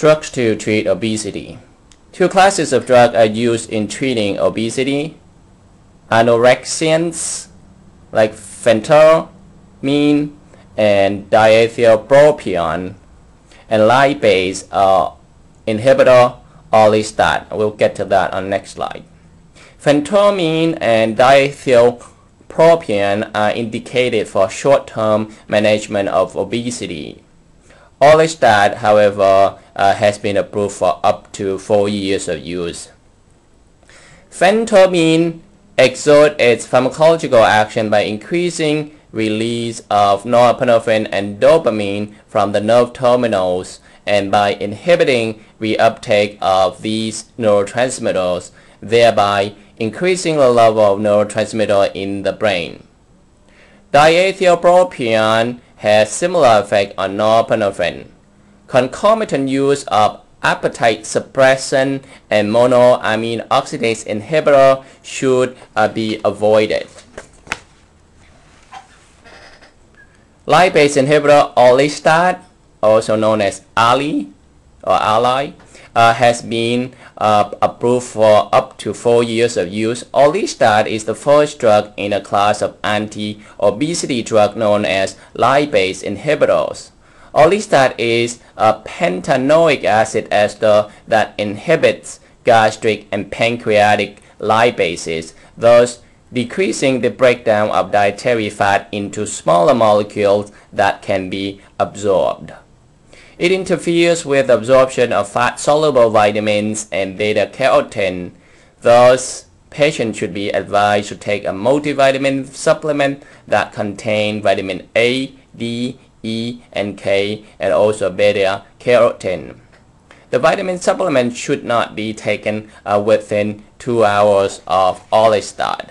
Drugs to treat obesity. Two classes of drugs are used in treating obesity. Anorexiants like phentermine and diethylpropion and lipase uh, inhibitor orlistat. We'll get to that on next slide. Phentermine and diethylpropion are indicated for short-term management of obesity. Orlistat, however, uh, has been approved for up to four years of use. Phentermine exerts its pharmacological action by increasing release of norepinephrine and dopamine from the nerve terminals and by inhibiting reuptake of these neurotransmitters, thereby increasing the level of neurotransmitter in the brain. Diethylpropion has similar effect on norepinephrine. Concomitant use of appetite suppressant and monoamine oxidase inhibitor should uh, be avoided. Lipase inhibitor orlistat, also known as Alli or Alli, uh, has been uh, approved for up to four years of use. Orlistat is the first drug in a class of anti-obesity drug known as lipase inhibitors. Orlistat is a pentanoic acid ester that inhibits gastric and pancreatic lipases, thus decreasing the breakdown of dietary fat into smaller molecules that can be absorbed. It interferes with absorption of fat-soluble vitamins and beta-carotene. Thus, patients should be advised to take a multivitamin supplement that contains vitamin A, D, E, and K, and also beta-carotene. The vitamin supplement should not be taken uh, within two hours of Orlistat.